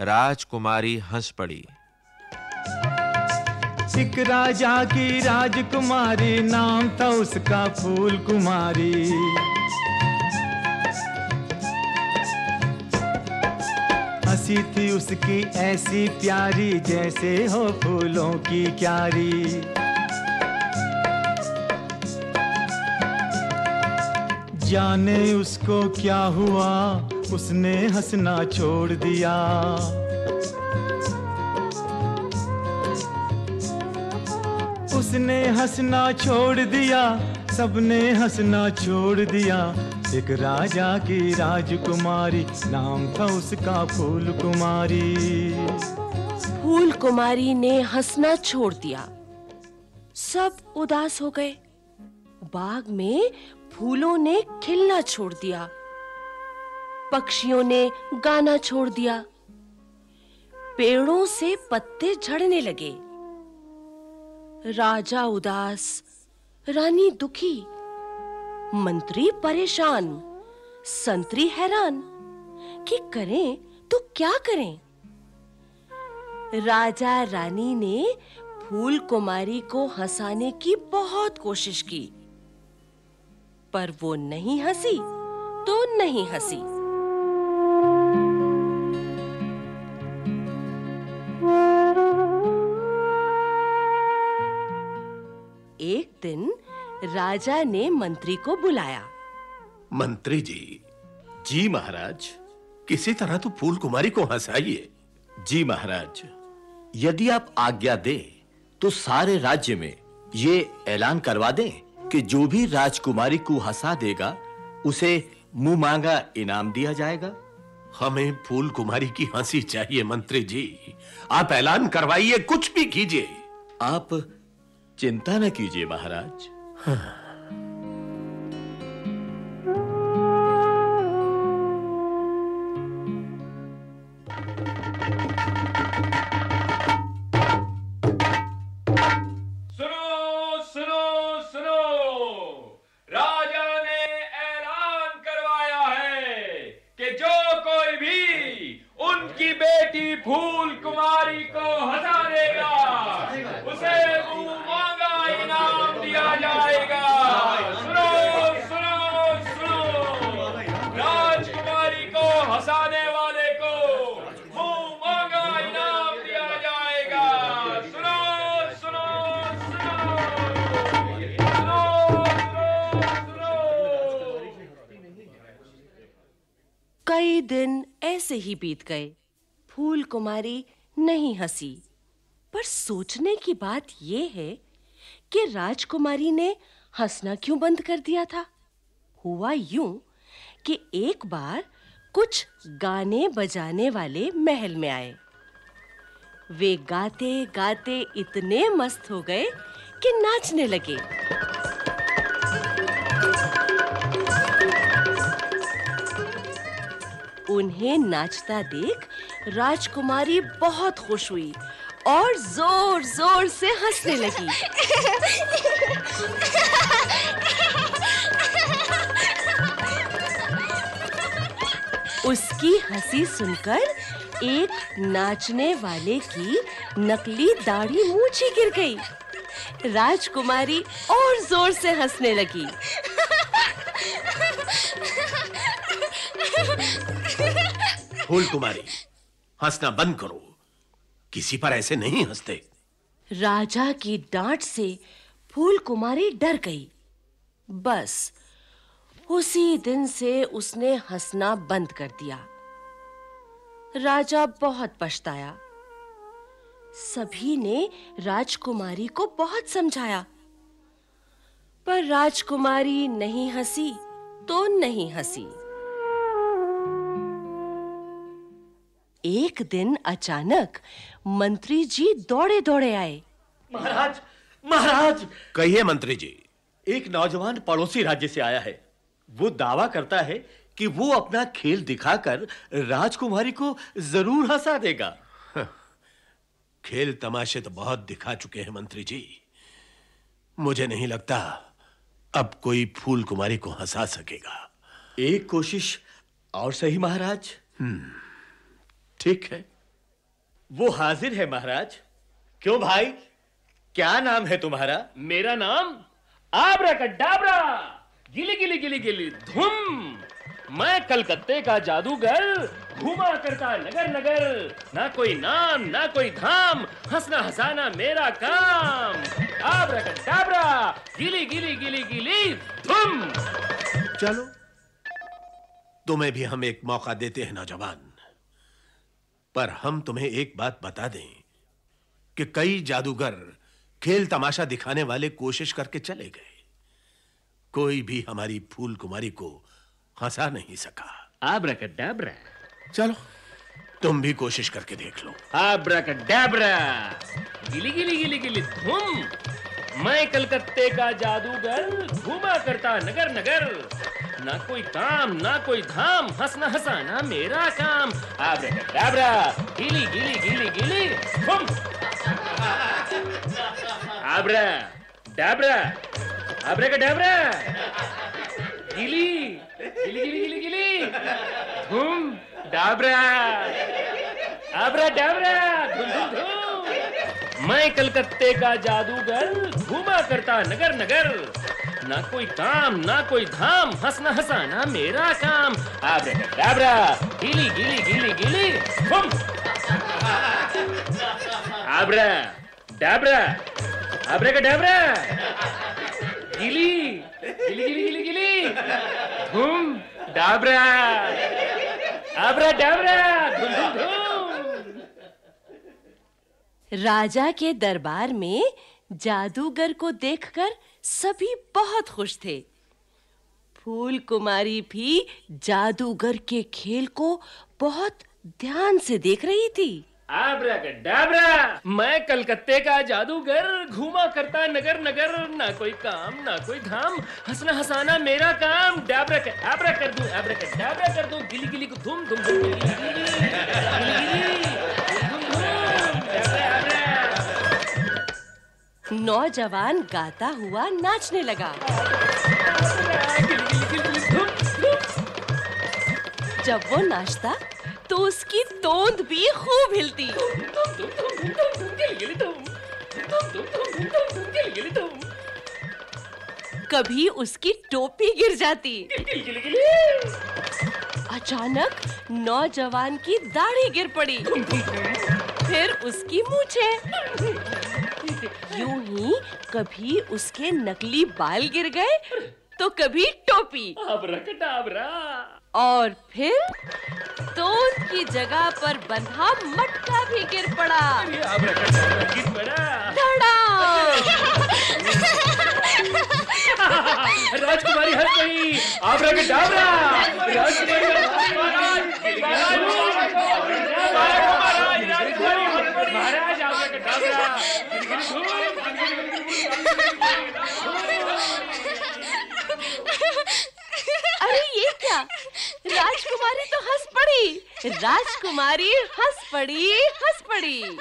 राजकुमारी हंस पड़ी। एक राजा की राजकुमारी, नाम था उसका फूल कुमारी हँसी थी उसकी ऐसी प्यारी, जैसे हो फूलों की क्यारी। जाने उसको क्या हुआ उसने हंसना छोड़ दिया। उसने हंसना छोड़ दिया, सबने हंसना छोड़ दिया। एक राजा की राजकुमारी, नाम था उसका फूल कुमारी फूल कुमारी ने हंसना छोड़ दिया। सब उदास हो गए। बाग में फूलों ने खिलना छोड़ दिया। पक्षियों ने गाना छोड़ दिया। पेड़ों से पत्ते झड़ने लगे। राजा उदास, रानी दुखी, मंत्री परेशान, संतरी हैरान कि करें तो क्या करें? राजा रानी ने फूल कुमारी को हंसाने की बहुत कोशिश की, पर वो नहीं हँसी तो नहीं हँसी। राजा ने मंत्री को बुलाया। मंत्री जी जी महाराज, किसी तरह तो फूल कुमारी को हंसाइए। जी महाराज, यदि आप आज्ञा दें तो सारे राज्य में ये ऐलान करवा दें कि जो भी राजकुमारी को हंसा देगा, उसे मुँह मांगा इनाम दिया जाएगा। हमें फूल कुमारी की हँसी चाहिए, मंत्री जी। आप ऐलान करवाइए, कुछ भी कीजिए। आप चिंता न कीजिए महाराज। बेटी फूल कुमारी को हंसा देगा उसे कई दिन ऐसे ही बीत गए। फूल कुमारी नहीं हँसी। पर सोचने की बात यह है कि राजकुमारी ने हंसना क्यों बंद कर दिया था? हुआ यूँ कि एक बार कुछ गाने बजाने वाले महल में आए। वे गाते गाते इतने मस्त हो गए कि नाचने लगे। उन्हें नाचता देख राजकुमारी बहुत खुश हुई और जोर-जोर से हंसने लगी। उसकी हँसी सुनकर एक नाचने वाले की नकली दाढ़ी मूछी गिर गई। राजकुमारी और ज़ोर से हंसने लगी। फूल कुमारी हंसना बंद करो। किसी पर ऐसे नहीं हँसते। राजा की डांट से फूल कुमारी डर गई। बस, उसी दिन से उसने हंसना बंद कर दिया। राजा बहुत पछताया। सभी ने राजकुमारी को बहुत समझाया। पर राजकुमारी नहीं हँसी तो नहीं हँसी। एक दिन अचानक मंत्री जी दौड़े-दौड़े आए। महाराज महाराज! कहिए मंत्री जी। एक नौजवान पड़ोसी राज्य से आया है। वो दावा करता है कि वो अपना खेल दिखाकर राजकुमारी को ज़रूर हंसा देगा। खेल तमाशे तो बहुत दिखा चुके हैं मंत्री जी। मुझे नहीं लगता अब कोई फूल कुमारी को हंसा सकेगा। एक कोशिश और सही महाराज। ठीक है। वो हाजिर है महाराज। क्यों भाई? क्या नाम है तुम्हारा? मेरा नाम आबरा का डाबरा गिली गिली गिली गिली धुम। मैं कलकत्ते का जादूगर घुमा करता नगर नगर। ना कोई नाम ना कोई धाम। हंसना हंसाना मेरा काम। आबरा का डाबरा गिली गिली गिली गिली धुम। चलो। तुम्हें भी हम एक मौका देते हैं नौजवान। पर हम तुम्हें एक बात बता दें कि कई जादूगर खेल तमाशा दिखाने वाले कोशिश करके चले गए। कोई भी हमारी फूल कुमारी को हंसा नहीं सका। आबरा कड्डाबरा चलो। तुम भी कोशिश करके देख लो। आबरा कड्डाबरा गिली गिली गिली गिली धुम। मैं कलकत्ते का जादूगर घूमा करता नगर नगर। ना कोई काम, ना कोई धाम। हंसना हंसाना मेरा काम। आबरा गिली गिली गिली गिली। धुम आबरा, डाबरा। आबरा कड्डाबरा गिली गिली गिली गिली गिली। धुम, डाबरा। आबरा, डाबरा, धुम धुम धुम। मैं कलकत्ते का जादूगर, घूमा करता नगर नगर। ना कोई काम, ना कोई धाम, हंसना हंसाना मेरा काम। आबरा गिली गिली गिली गिली धुम आबरा डाबरा आबरा का डाबरा गिली गिली गिली गिली गिली धुम डाबरा आबरा डाबरा धुम धुम धुम राजा के दरबार में जादूगर को देखकर सभी बहुत खुश थे। फूल कुमारी भी जादूगर के खेल को बहुत ध्यान से देख रही थी। आबरा का डाबरा। मैं कलकत्ते का जादूगर, घूमा करता नगर नगर, ना कोई काम, ना कोई धाम। हंसना हंसाना मेरा काम। डाबरा का, आबरा कर दूँ, आबरा का, डाबरा कर दूँ। गिली गिली को धूम धूम गिली गिली। नौजवान गाता हुआ नाचने लगा। जब वो नाचता तो उसकी तोंद भी खूब हिलती। कभी उसकी टोपी गिर जाती। अचानक नौजवान की दाढ़ी गिर पड़ी। फिर उसकी मूछे। यूँ ही कभी उसके नकली बाल गिर गए तो कभी टोपी। और फिर तोंद की जगह पर बंधा मटका भी गिर पड़ा। धड़ाम! राजकुमारी हंस गई आबरा के डाबरा राजकुमारी हंस गई। महाराज आबरा के डाबरा अरे ये क्या राजकुमारी तो हंस पड़ी। राजकुमारी हंस पड़ी हंस पड़ी।